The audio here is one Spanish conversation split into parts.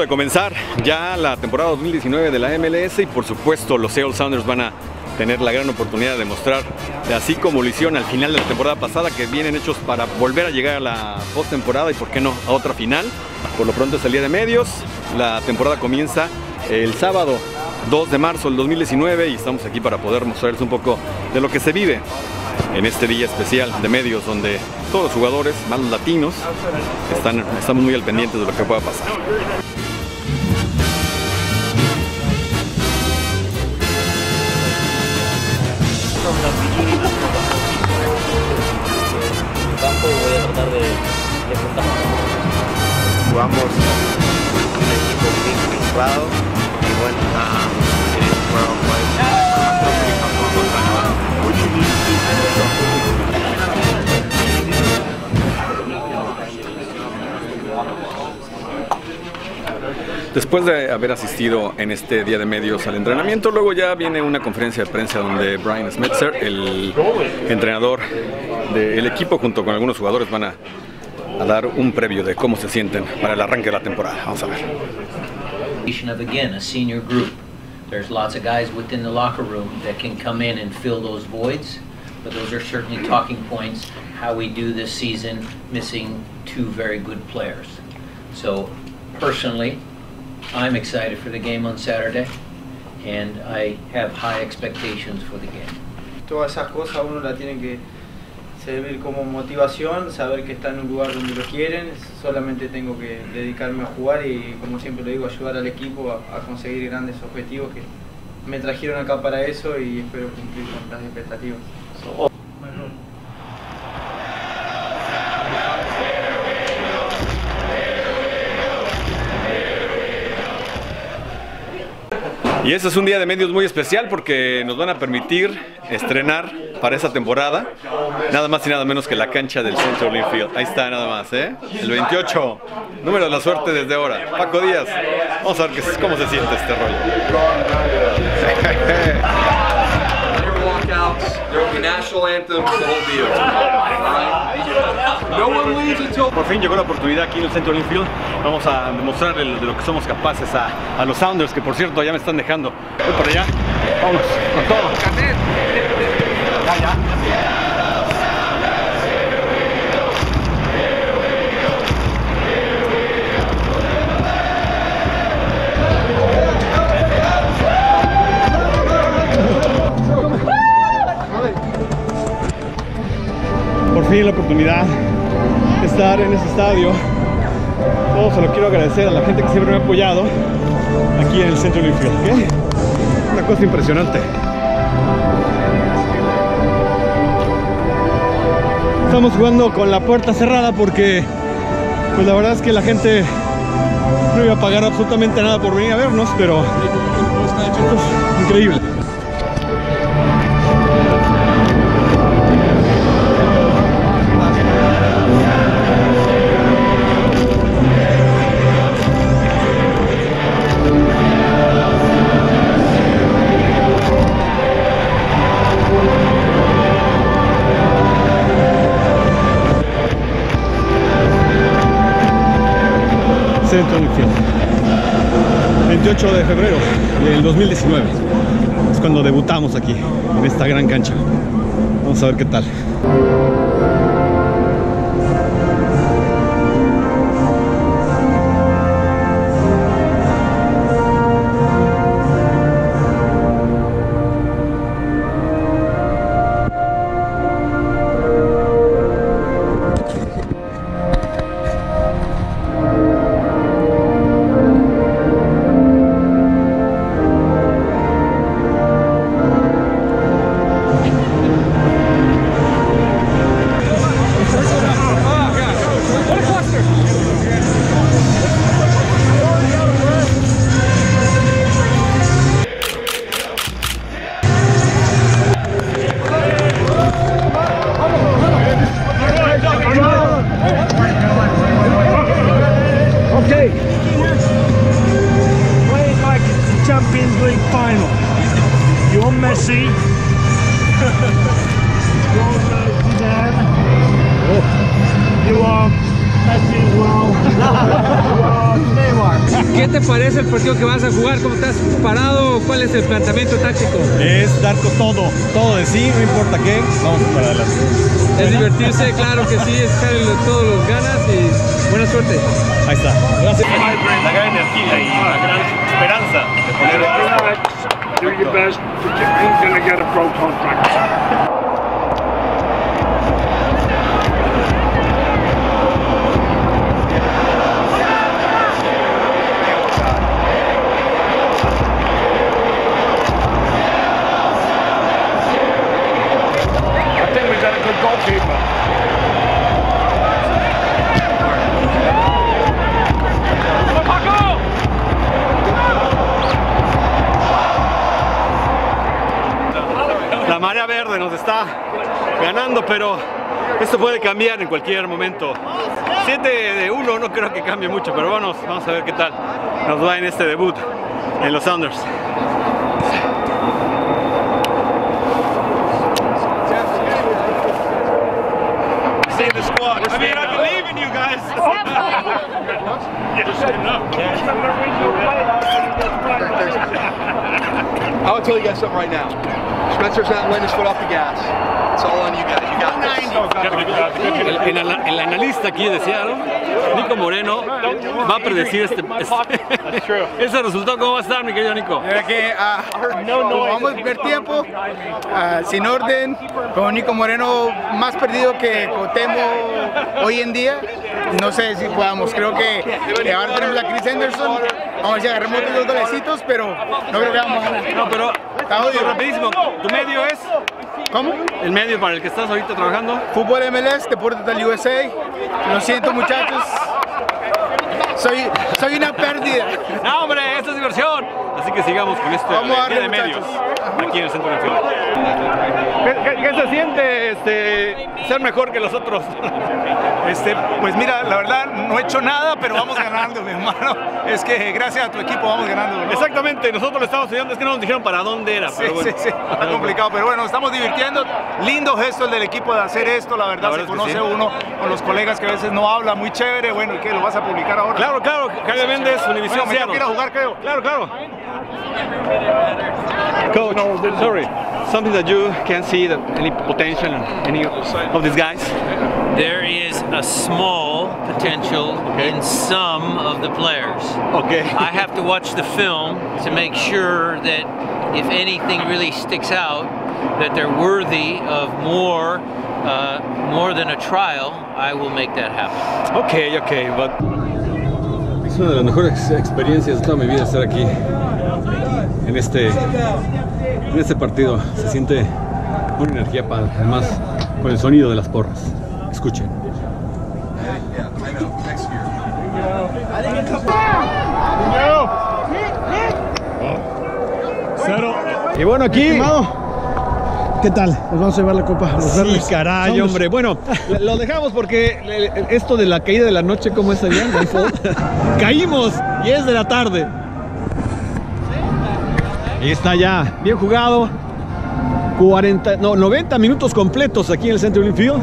de comenzar ya la temporada 2019 de la MLS y por supuesto los Seattle Sounders van a tener la gran oportunidad de mostrar, así como lo hicieron al final de la temporada pasada, que vienen hechos para volver a llegar a la postemporada y por qué no a otra final. Por lo pronto es el día de medios, la temporada comienza el sábado 2 de marzo del 2019 y estamos aquí para poder mostrarles un poco de lo que se vive en este día especial de medios donde todos los jugadores, más los latinos, están, estamos muy al pendiente de lo que pueda pasar. Campo voy a tratar de, de juntar. jugamos un equipo bien equilibrado y bueno, un país Después de haber asistido en este día de medios al entrenamiento, luego ya viene una conferencia de prensa donde Brian Smetzer, el entrenador del equipo, junto con algunos jugadores, van a, a dar un previo de cómo se sienten para el arranque de la temporada. Vamos a ver. Of again a senior group. There's lots of guys within the locker room that can come in and fill those voids, but those are certainly talking points. How we do this season, missing two very good players. So, personally, I'm excited for the game on Saturday, and I have high expectations for the game. Todas esas cosas uno la tiene que servir como motivación, saber que está en un lugar donde lo quieren, solamente tengo que dedicarme a jugar y como siempre lo digo, ayudar al equipo a, a conseguir grandes objetivos que me trajeron acá para eso y espero cumplir con las expectativas. Y este es un día de medios muy especial porque nos van a permitir estrenar para esa temporada nada más y nada menos que la cancha del Central Infield. Ahí está nada más, ¿eh? El 28, número de la suerte desde ahora. Paco Díaz, vamos a ver cómo se siente este rollo. Por fin llegó la oportunidad aquí en el Central Infield. Vamos a demostrarle de lo que somos capaces a, a los Sounders, que por cierto ya me están dejando. Voy para allá. Vamos, con todo. Ya, ya. Fin la oportunidad de estar en ese estadio. Todo se lo quiero agradecer a la gente que siempre me ha apoyado aquí en el centro de. Una cosa impresionante. Estamos jugando con la puerta cerrada porque pues la verdad es que la gente no iba a pagar absolutamente nada por venir a vernos, pero pues, increíble. Infield. 28 de febrero del 2019 es cuando debutamos aquí en esta gran cancha. Vamos a ver qué tal. Parece el partido que vas a jugar? ¿Cómo estás parado? ¿Cuál es el planteamiento táctico? Es dar con todo, todo de sí, no importa qué, vamos para adelante. Es divertirse, claro que sí, es echarle todos los ganas y buena suerte. Ahí está. Gracias. La gran energía y la gran esperanza de poner Do your best, but you ain't gonna get a pro contract. Ganando, pero esto puede cambiar en cualquier momento. 7 de 1 no creo que cambie mucho, pero vamos, vamos a ver qué tal nos va en este debut en los Sounders. See the squad. I mean, I believe in you guys. I will tell you guys something right now. Spencer's not letting his foot off the gas. It's all on you guys. You got this. El, el el analista aquí de Seattle, Nico Moreno, va a predecir este, este- ese resultado. ¿Cómo va a estar, mi querido Nico? que ah, vamos a ver tiempo ah, sin orden con Nico Moreno más perdido que Cotemo hoy en día no sé si podamos creo que eh, ahora tenemos a Chris Henderson vamos a ver si agarramos dos golecitos pero no creo que vamos a ganar No, pero Está jodido. rapidísimo, ¿tu medio es? ¿Cómo? ¿El medio para el que estás ahorita trabajando? Fútbol MLS, Deportes del USA. Lo siento muchachos. Soy, soy una pérdida. ¡No, hombre! ¡Esta es diversión! Así que sigamos con este Vamos de darle, medios aquí en el Centro de Field. ¿Qué, qué- qué se siente este, ser mejor que los otros? Este, pues mira, la verdad no he hecho nada, pero vamos ganando, mi hermano. Es que gracias a tu equipo vamos ganando. ¿no? Exactamente, nosotros le estamos pidiendo, es que no nos dijeron para dónde era. Sí, pero bueno. sí, sí, está complicado, pero bueno, estamos divirtiendo. Lindo gesto el del equipo de hacer esto, la verdad, La se verdad conoce sí. uno con los colegas que a veces no habla, muy chévere. Bueno, ¿y qué? ¿Lo vas a publicar ahora? Claro, claro, Jaime Méndez, Univisión Bueno, me tengo que ir a Seattle. jugar, creo. Claro, claro. Coach, sorry, something that you can see that any potential any of these guys? There is a small potential in some of the players. Okay. I have to watch the film to make sure that if anything really sticks out, that they're worthy of more, uh, more than a trial. I will make that happen. Ok, ok, but... Es una de las mejores experiencias de toda mi vida estar aquí en este, en este partido. Se siente una energía padre, además con el sonido de las porras. Escuchen. Y bueno, aquí... ¿Qué tal? Nos vamos a llevar la copa. Los Sí, verdes. caray, Somos- hombre. Bueno, lo dejamos porque le- esto de la caída de la noche, ¿cómo es allá? Nightfall? Caímos y es de la tarde. Está ya, bien jugado. 40, no, 90 minutos completos aquí en el Centro Field.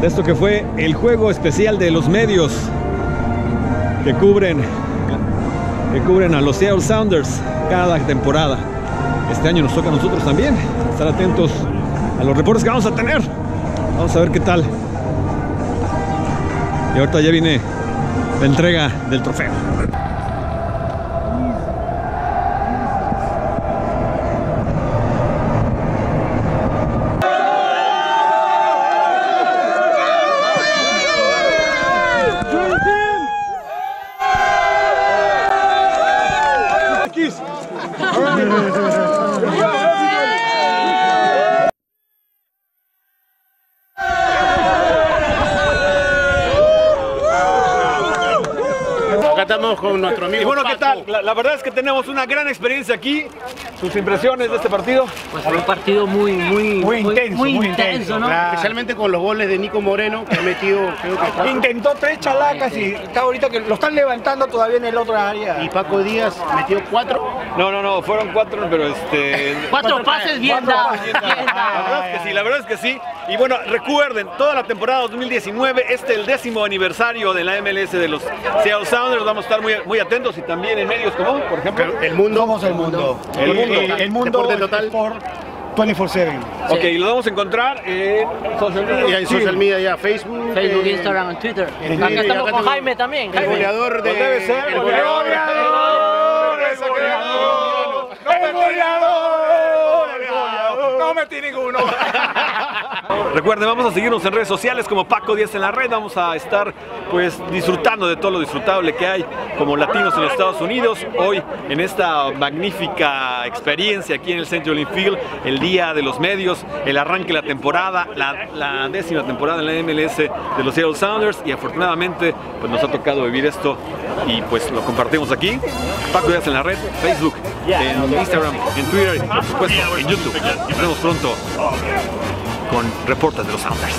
De esto que fue el juego especial de los medios que cubren, que cubren a los Seattle Sounders cada temporada. Este año nos toca a nosotros también estar atentos a los reportes que vamos a tener. Vamos a ver qué tal. Y ahorita ya viene la entrega del trofeo. Acá estamos con nuestro amigo. Y bueno, ¿qué Paco. tal? La, la verdad es que tenemos una gran experiencia aquí. Sus impresiones de este partido. Pues fue un partido muy, muy, Muy intenso, muy muy intenso, intenso, ¿no? claro. Especialmente con los goles de Nico Moreno, que ha metido, creo que cuatro. Intentó tres chalacas y está ahorita que lo están levantando todavía en el otro área. Y Paco Díaz metió cuatro. No, no, no, fueron cuatro, pero este. Cuatro pases bien dados, La verdad es que sí, la verdad es que sí. Y bueno, recuerden, toda la temporada 2019, este es el décimo aniversario de la MLS de los Seattle Sounders. Vamos a estar muy, muy atentos y también en medios como, por ejemplo, El mundo. Somos el mundo. El mundo. El, el mundo Deporte total. por 24-7. Ok, lo vamos a encontrar en social media. Y hay social media ya, Facebook. Facebook, eh, Instagram, Twitter. en Acá Twitter, estamos acá con tengo- Jaime también. El goleador de. Pues debe ser, el el goleador. ¡El goleador! ¡El goleador! ¡El goleador! Metí ninguno. Recuerden, vamos a seguirnos en redes sociales como Paco Díaz en la red. Vamos a estar pues disfrutando de todo lo disfrutable que hay como latinos en los Estados Unidos. Hoy en esta magnífica experiencia aquí en el Central Infield, el día de los medios, el arranque de la temporada, la, décima temporada en la MLS de los Seattle Sounders y afortunadamente pues nos ha tocado vivir esto y pues lo compartimos aquí. Paco Díaz en la red, Facebook, en Instagram, en Twitter y por supuesto en YouTube. Pronto con reportes de los Sounders.